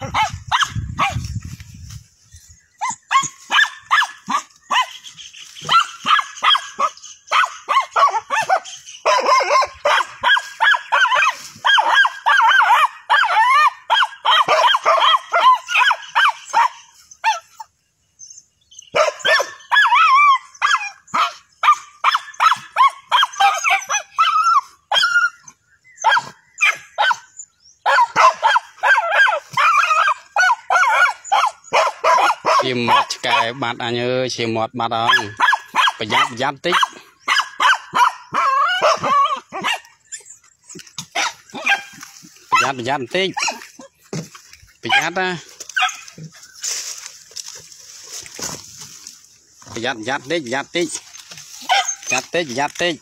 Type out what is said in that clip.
Ha ah! ha! ឈាមមាត់ឆ្កែបាត់អញអើយឈាមមាត់បាត់អងប្រយ័ត្នប្រយ័ត្នតិចប្រយ័ត្នប្រយ័ត្នបន្តិចប្រយ័ត្នណាប្រយ័ត្នប្រយ័ត្នតិចប្រយ័ត្នតិចប្រយ័ត្នតិចប្រយ័ត្នតិច